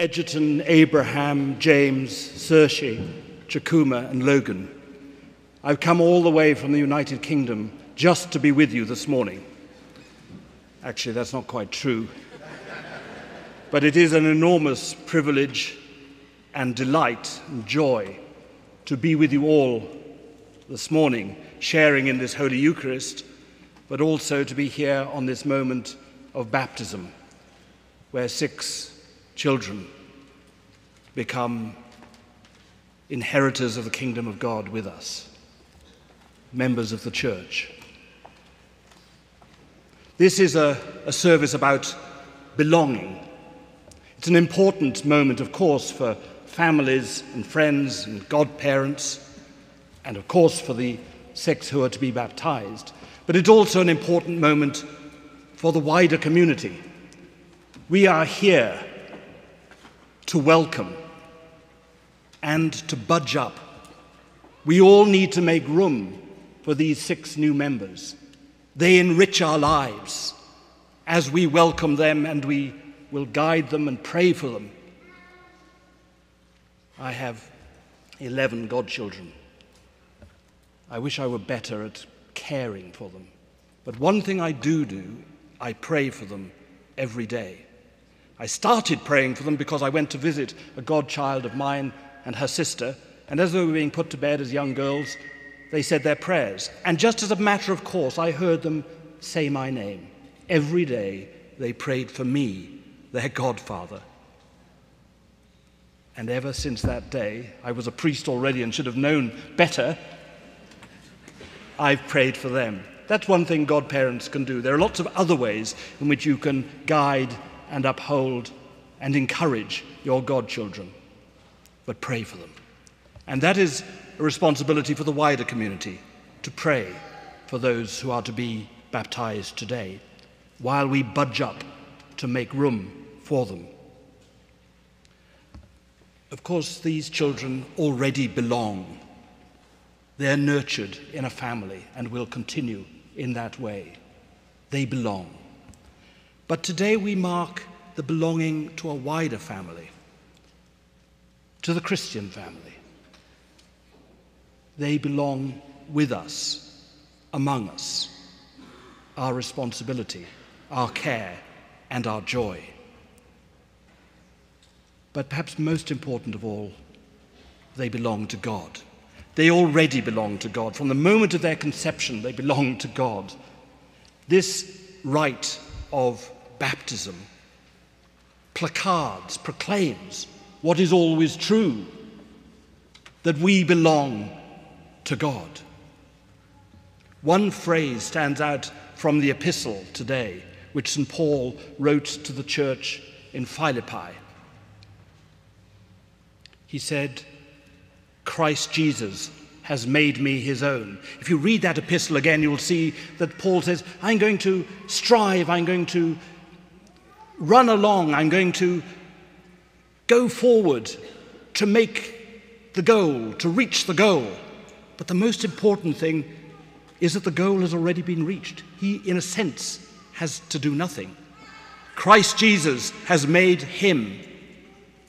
Edgerton, Abraham, James, Saoirse, Chakuma, and Logan. I've come all the way from the United Kingdom just to be with you this morning. Actually, that's not quite true. But it is an enormous privilege and delight and joy to be with you all this morning, sharing in this Holy Eucharist, but also to be here on this moment of baptism, where six children become inheritors of the kingdom of God with us, members of the church. This is a, a service about belonging. It's an important moment, of course, for families and friends and godparents, and of course for the sex who are to be baptized. But it's also an important moment for the wider community. We are here to welcome and to budge up. We all need to make room for these six new members. They enrich our lives as we welcome them and we will guide them and pray for them. I have 11 godchildren. I wish I were better at caring for them. But one thing I do do, I pray for them every day. I started praying for them because I went to visit a godchild of mine and her sister, and as they were being put to bed as young girls, they said their prayers. And just as a matter of course, I heard them say my name. Every day they prayed for me, their godfather. And ever since that day, I was a priest already and should have known better, I've prayed for them. That's one thing godparents can do. There are lots of other ways in which you can guide and uphold and encourage your godchildren but pray for them. And that is a responsibility for the wider community to pray for those who are to be baptized today while we budge up to make room for them. Of course, these children already belong. They're nurtured in a family and will continue in that way. They belong. But today we mark the belonging to a wider family to the Christian family. They belong with us, among us, our responsibility, our care, and our joy. But perhaps most important of all, they belong to God. They already belong to God. From the moment of their conception, they belong to God. This rite of baptism placards, proclaims what is always true that we belong to God. One phrase stands out from the epistle today, which St. Paul wrote to the church in Philippi. He said, Christ Jesus has made me his own. If you read that epistle again, you'll see that Paul says, I'm going to strive, I'm going to run along, I'm going to go forward to make the goal, to reach the goal. But the most important thing is that the goal has already been reached. He, in a sense, has to do nothing. Christ Jesus has made him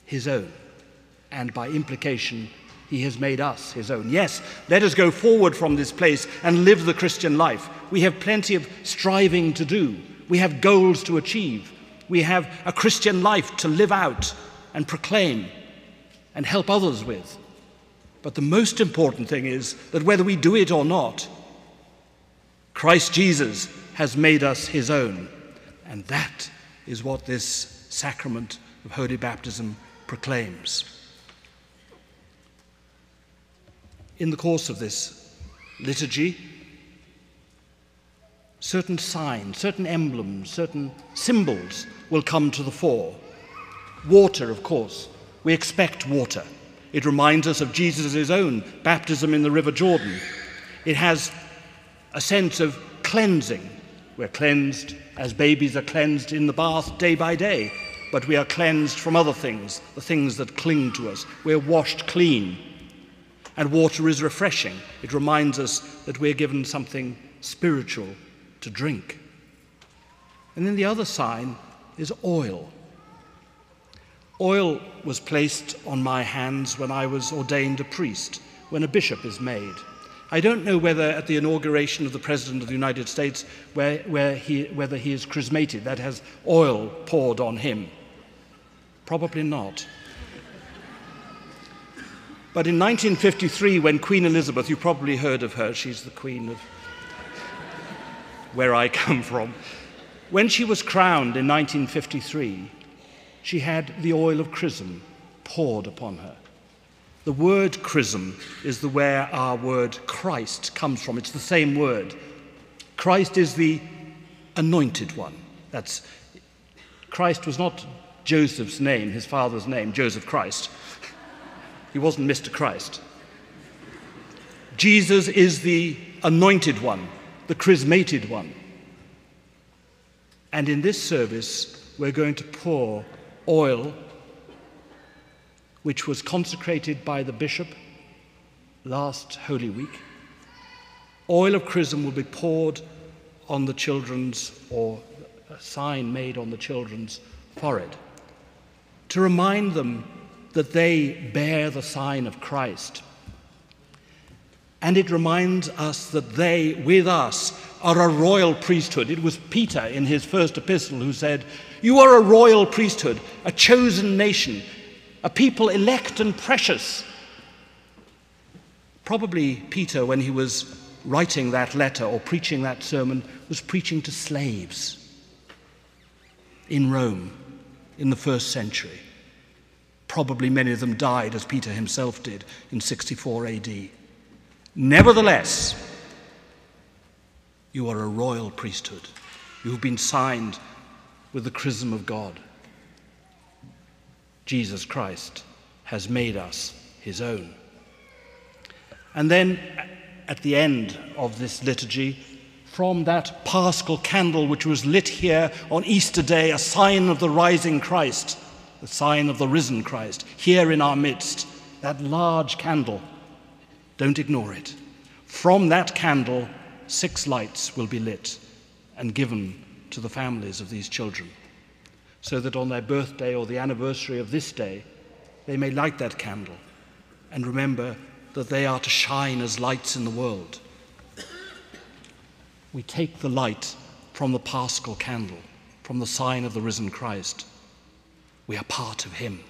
his own. And by implication, he has made us his own. Yes, let us go forward from this place and live the Christian life. We have plenty of striving to do, we have goals to achieve, we have a Christian life to live out and proclaim and help others with. But the most important thing is that whether we do it or not, Christ Jesus has made us his own. And that is what this sacrament of holy baptism proclaims. In the course of this liturgy, certain signs, certain emblems, certain symbols will come to the fore. Water, of course. We expect water. It reminds us of Jesus' own baptism in the River Jordan. It has a sense of cleansing. We're cleansed as babies are cleansed in the bath day by day, but we are cleansed from other things, the things that cling to us. We're washed clean. And water is refreshing. It reminds us that we're given something spiritual to drink. And then the other sign is oil. Oil was placed on my hands when I was ordained a priest, when a bishop is made. I don't know whether at the inauguration of the President of the United States, where, where he, whether he is chrismated, that has oil poured on him. Probably not. But in 1953, when Queen Elizabeth, you probably heard of her, she's the Queen of where I come from, when she was crowned in 1953, she had the oil of chrism poured upon her. The word chrism is the where our word Christ comes from. It's the same word. Christ is the anointed one. That's Christ was not Joseph's name, his father's name, Joseph Christ. He wasn't Mr. Christ. Jesus is the anointed one, the chrismated one. And in this service, we're going to pour oil, which was consecrated by the bishop last Holy Week. Oil of chrism will be poured on the children's, or a sign made on the children's forehead, to remind them that they bear the sign of Christ. And it reminds us that they, with us, are a royal priesthood. It was Peter in his first epistle who said, You are a royal priesthood, a chosen nation, a people elect and precious. Probably Peter, when he was writing that letter or preaching that sermon, was preaching to slaves in Rome in the first century. Probably many of them died, as Peter himself did in 64 AD. Nevertheless, you are a royal priesthood. You've been signed with the chrism of God. Jesus Christ has made us his own. And then at the end of this liturgy, from that paschal candle which was lit here on Easter Day, a sign of the rising Christ, the sign of the risen Christ, here in our midst, that large candle don't ignore it. From that candle, six lights will be lit and given to the families of these children, so that on their birthday or the anniversary of this day, they may light that candle and remember that they are to shine as lights in the world. We take the light from the paschal candle, from the sign of the risen Christ. We are part of Him.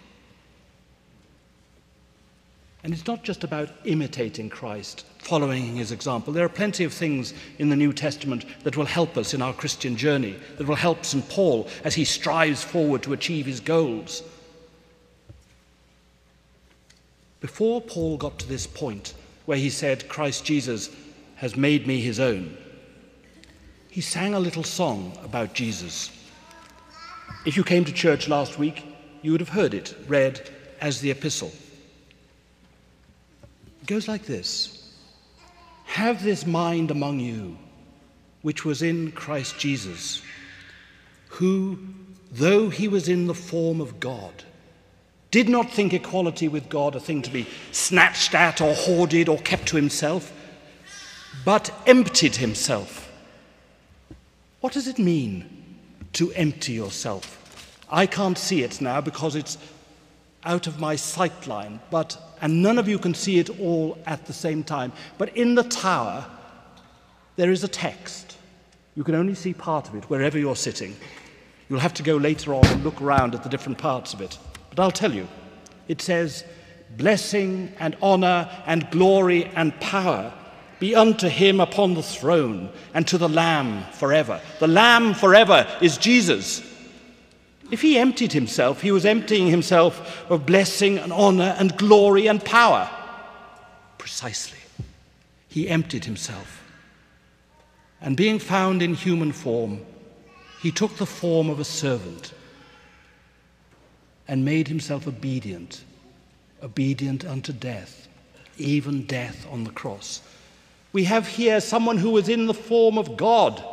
And it's not just about imitating Christ, following his example. There are plenty of things in the New Testament that will help us in our Christian journey, that will help St. Paul as he strives forward to achieve his goals. Before Paul got to this point where he said, Christ Jesus has made me his own, he sang a little song about Jesus. If you came to church last week, you would have heard it read as the epistle. Goes like this Have this mind among you, which was in Christ Jesus, who, though he was in the form of God, did not think equality with God a thing to be snatched at or hoarded or kept to himself, but emptied himself. What does it mean to empty yourself? I can't see it now because it's out of my sight line, but and none of you can see it all at the same time. But in the tower, there is a text. You can only see part of it wherever you're sitting. You'll have to go later on and look around at the different parts of it. But I'll tell you. It says, Blessing and honor and glory and power be unto him upon the throne and to the Lamb forever. The Lamb forever is Jesus. If he emptied himself, he was emptying himself of blessing and honor and glory and power. Precisely. He emptied himself. And being found in human form, he took the form of a servant and made himself obedient, obedient unto death, even death on the cross. We have here someone who was in the form of God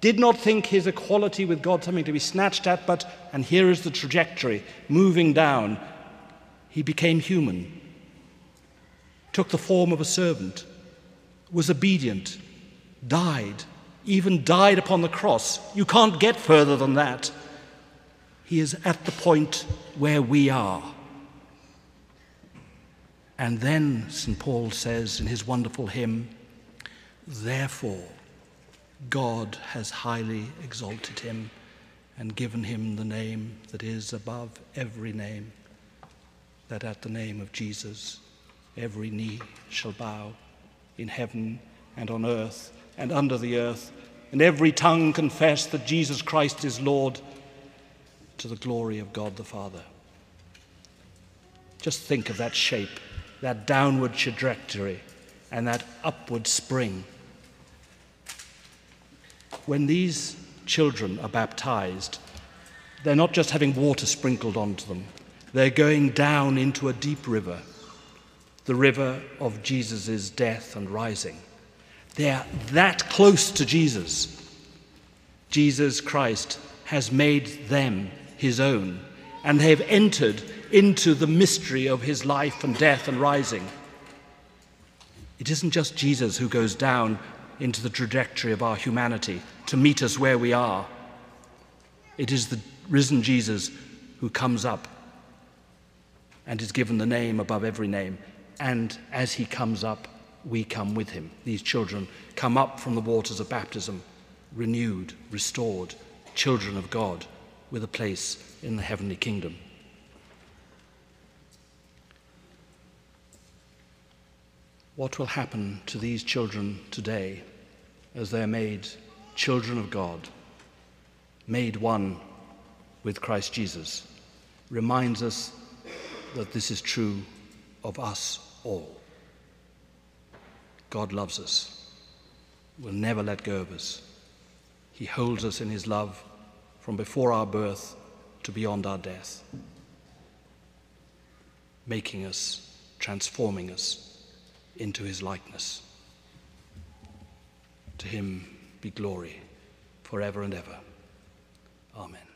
did not think his equality with God something to be snatched at, but, and here is the trajectory, moving down. He became human, took the form of a servant, was obedient, died, even died upon the cross. You can't get further than that. He is at the point where we are. And then St. Paul says in his wonderful hymn, Therefore, God has highly exalted him and given him the name that is above every name, that at the name of Jesus every knee shall bow in heaven and on earth and under the earth, and every tongue confess that Jesus Christ is Lord to the glory of God the Father. Just think of that shape, that downward trajectory, and that upward spring. When these children are baptized, they're not just having water sprinkled onto them, they're going down into a deep river, the river of Jesus' death and rising. They're that close to Jesus. Jesus Christ has made them his own, and they have entered into the mystery of his life and death and rising. It isn't just Jesus who goes down into the trajectory of our humanity to meet us where we are. It is the risen Jesus who comes up and is given the name above every name. And as he comes up, we come with him. These children come up from the waters of baptism, renewed, restored, children of God, with a place in the heavenly kingdom. What will happen to these children today as they're made children of God, made one with Christ Jesus, reminds us that this is true of us all. God loves us, will never let go of us. He holds us in His love from before our birth to beyond our death, making us, transforming us into His likeness. To Him be glory forever and ever. Amen.